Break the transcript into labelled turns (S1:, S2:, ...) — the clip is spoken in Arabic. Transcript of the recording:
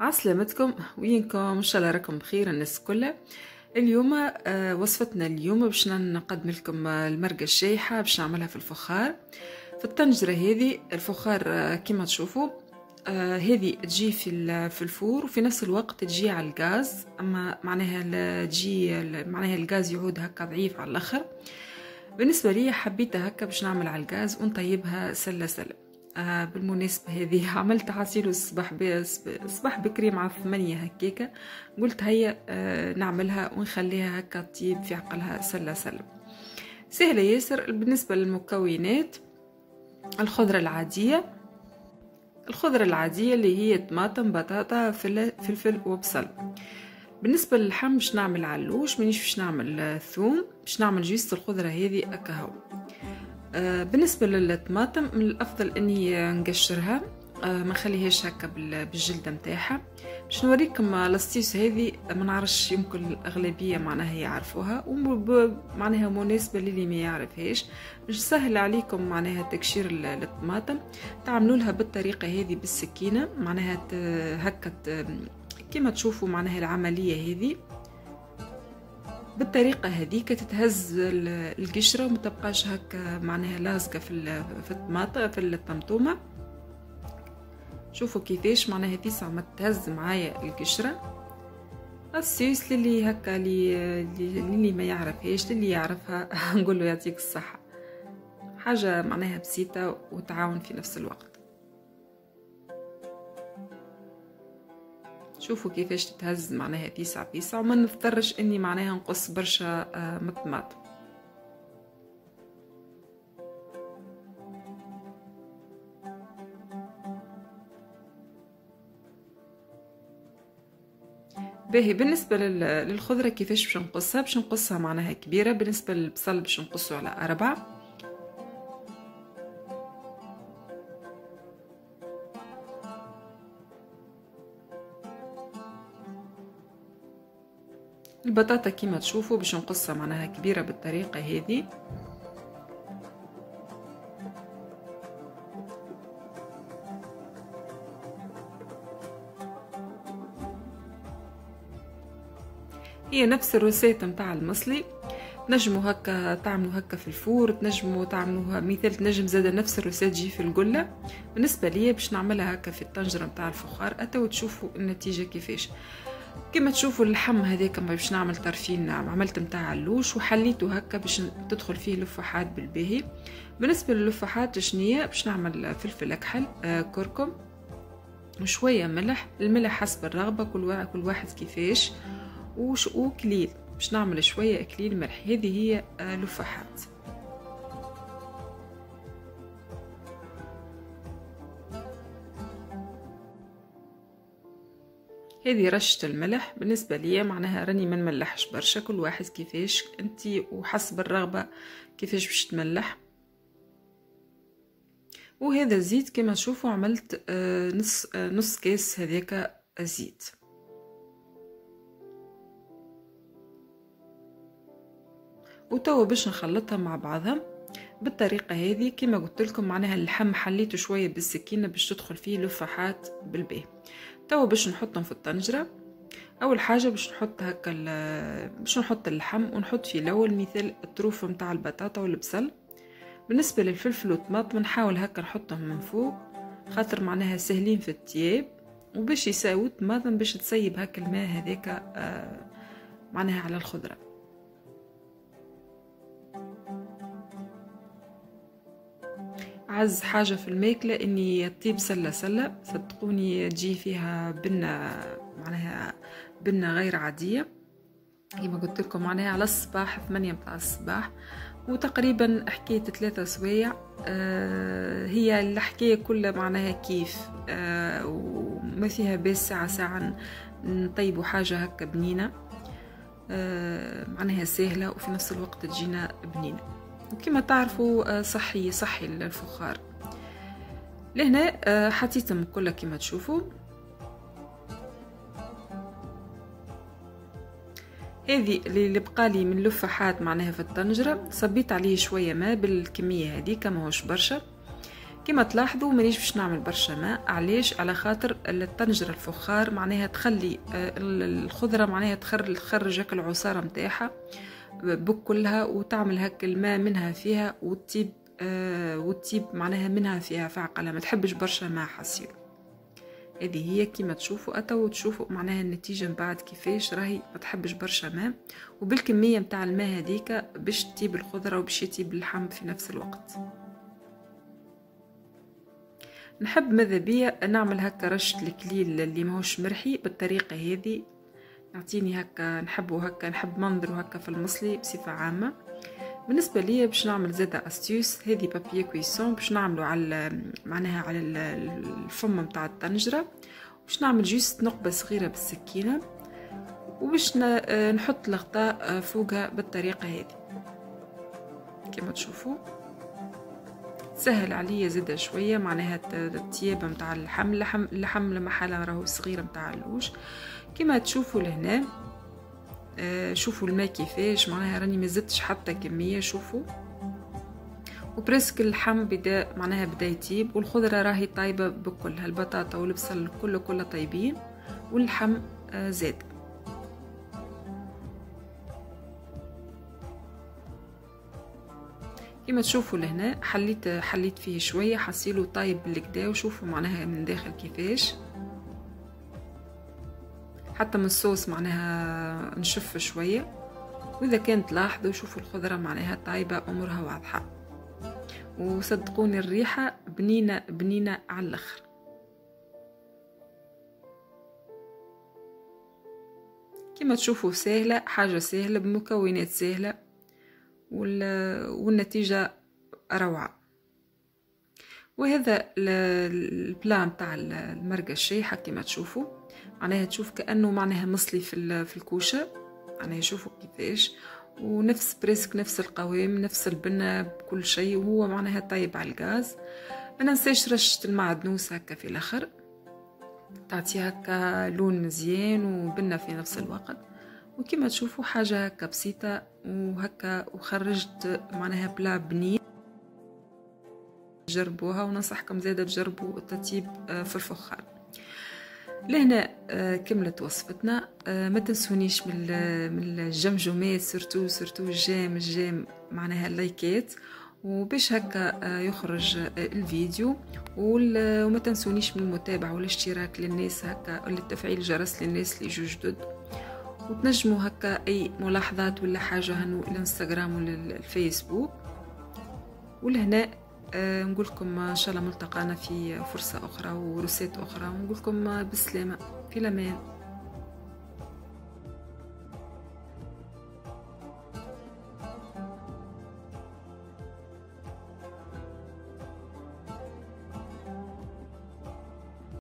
S1: عسلامتكم وينكم؟ إن شاء الله راكم بخير الناس كلها اليوم آه، وصفتنا اليوم باش نقدم لكم المرقة الشايحه باش نعملها في الفخار. في الطنجرة هذه الفخار آه، كما تشوفوا آه، هذه تجي في في الفور وفي نفس الوقت تجي على الغاز. أما معناها تجي معناها الغاز يعود هكا ضعيف على الأخر. بالنسبة لي حبيتها هكا باش نعمل على الغاز ونطيبها سلة سلة. آه بالمناسبة هذه عملت عصير الصباح صباح بكري مع ثمانية هكاكا. قلت هيا آه نعملها ونخليها هكا طيب في عقلها. سلة سلة سهلة ياسر. بالنسبة للمكونات الخضرة العادية. الخضرة العادية اللي هي طماطم بطاطا فلفل وبصل. بالنسبة للحم باش نعمل علوش مانيش باش نعمل ثوم. باش نعمل جيست الخضرة هذه أكهو بالنسبة للطماطم من الأفضل أني نقشرها. آه، ما خليهاش هكا بالجلدة متاعها. باش نوريكم لاستيس هذه ما نعرفش يمكن الأغلبية معناها يعرفوها ومعناها مناسبة للي ما يعرفهاش. باش سهل عليكم معناها تقشير الطماطم. تعملوا لها بالطريقة هذه بالسكينة معناها هكا كما تشوفوا معناها العملية هذه. بالطريقة هذيك تتهز القشرة وما تبقاش هكا معناها لازقة في في الطماطم في الطمطومة. شوفوا كيفاش معناها تيسع ما تهز معايا القشرة. السيس للي هكا للي ما يعرفهاش للي يعرفها نقول له يعطيك الصحة. حاجة معناها بسيطة وتعاون في نفس الوقت. شوفوا كيفاش تتهز معناها بيسع بيسع وما نضطرش إني معناها نقص برشا آه، من الطماطم باهي بالنسبة للخضرة كيفاش باش نقصها؟ باش نقصها معناها كبيرة بالنسبة للبصل باش نقصه على أربعة البطاطا كيما تشوفوا باش نقصها معناها كبيرة بالطريقة هذه. هي نفس الروسيت متاع المصلي. تنجموا هكا تعملوا هكا في الفور تنجموا تعملوها مثال تنجم زاد نفس الروسيت تجي في القلة. بالنسبة لي باش نعملها هكا في الطنجرة متاع الفخار أتو تشوفوا النتيجة كيفاش. كما تشوفوا اللحم هذاك باش نعمل طرفين عملت متاع علوش وحليته هكا باش تدخل فيه لفحات بالباهي. بالنسبة للفحات شنية؟ باش نعمل فلفل أكحل آه كركم وشوية ملح. الملح حسب الرغبة كل كل واحد كيفاش. وكليل باش نعمل شوية اكليل ملح. هذه هي آه لفحات. هذه رشة الملح. بالنسبة لي معناها راني ما نملحش برشا كل واحد كيفاش انتي وحسب الرغبة كيفاش باش تملح. وهذا الزيت كما تشوفوا عملت آه، نص آه، نص كاس هذاك زيت. وتوا باش نخلطها مع بعضها بالطريقة هذه كما قلت لكم معناها اللحم حليته شوية بالسكينة باش تدخل فيه لفحات بالباه توا باش نحطهم في الطنجرة. أول حاجة باش نحط هكا باش نحط اللحم ونحط فيه الأول مثال الطروف نتاع البطاطا والبصل. بالنسبة للفلفل والطماطم نحاول هكا نحطهم من فوق خاطر معناها سهلين في التياب. وباش يساوي الطماطم باش تسيب هكا الماء هذاك آه معناها على الخضرة. أعز حاجة في الماكلة إني تطيب سلة سلة صدقوني تجي فيها بنة معناها بنة غير عادية. كما قلت لكم معناها على الصباح ثمانية متاع الصباح. وتقريبا حكاية ثلاثة سوايع آه هي الحكاية كلها معناها كيف آه وما فيها بس ساعة ساعة نطيبوا حاجة هكا بنينة آه معناها سهلة وفي نفس الوقت تجينا بنينة. وكما تعرفوا آه، صحي صحي الفخار لهنا آه، حطيتهم كلها كما تشوفوا. هذه اللي بقالي من لفحات معناها في الطنجرة. صبيت عليه شوية ماء بالكمية هذه كما هوش برشا. كما تلاحظوا مانيش باش نعمل برشا ماء. علاش؟ على خاطر الطنجرة الفخار معناها تخلي آه، الخضرة معناها تخرج هكا العصارة متاعها بكلها وتعمل هكا الماء منها فيها وتطيب آه وتطيب معناها منها فيها فعقلة ما تحبش برشا ماء حصير هذه هي كيما تشوفوا أتو تشوفوا معناها النتيجة من بعد كيفاش. راهي ما تحبش برشا ماء. وبالكمية متاع الماء هذيك باش تطيب الخضرة وباش يطيب اللحم في نفس الوقت. نحب ماذا بيا؟ نعمل هكا رشة الكليل اللي ماهوش مرحي بالطريقة هذه. يعطيني هكا نحبه هكا نحب منظره هكا في المصلي بصفة عامة. بالنسبة لي باش نعمل زادة أستيوس هذه بابيه كويسون باش نعمله على معناها على الفم متاع الطنجرة. باش نعمل جوست نقبة صغيرة بالسكينة. وباش نحط الغطاء فوقها بالطريقة هذه كما تشوفوا سهل عليا زادة شوية معناها الطيابة متاع اللحم اللحم لما راهو صغير متاع اللوش كما تشوفوا لهنا آه شوفوا الماء كيفاش معناها راني ما زدتش حتى كمية شوفوا. وبرسك اللحم بدا معناها بدا يطيب والخضرة راهي طايبة بكلها البطاطا والبصل الكل كله طيبين واللحم آه زاد. كما تشوفوا لهنا حليت حليت فيه شوية حصيله طايب بالكدا وشوفوا معناها من داخل كيفاش. حتى من الصوص معناها نشف شوية. وإذا كانت تلاحظوا شوفوا الخضرة معناها طايبه امورها واضحة. وصدقوني الريحة بنينه بنينة على الأخر. كما تشوفوا سهلة حاجة سهلة بمكونات سهلة. والنتيجة روعة. وهذا البلان تاع المرقة الشايحة كما تشوفوا. معناها تشوف كأنه معناها مصلي في, في الكوشة. معناها يشوفوا كيفاش. ونفس بريسك نفس القوام نفس البنة بكل شيء وهو معناها طيب على الغاز. ما ننساش رشة المعدنوس هكا في الأخر. تعطي هكا لون مزيان وبنة في نفس الوقت. وكما تشوفوا حاجة هكا بسيطة وهكا وخرجت معناها بلا بنين. جربوها وننصحكم زادة تجربوا التطيب آه، في الفخار. لهنا آه، كملت وصفتنا. آه، ما تنسونيش من الجمجمات surtout surtout ال j'aime ال j'aime معناها اللايكات وباش هكا يخرج الفيديو. وما تنسونيش من المتابعة والاشتراك للناس هكا اللي تفعيل الجرس للناس اللي جو جدد. وتنجموا هكا أي ملاحظات ولا حاجة هنو الانستغرام ولا الفيسبوك. ولهنا آه نقول لكم إن شاء الله ملتقانا في فرصة أخرى و recette أخرى ونقول لكم بالسلامه في الامان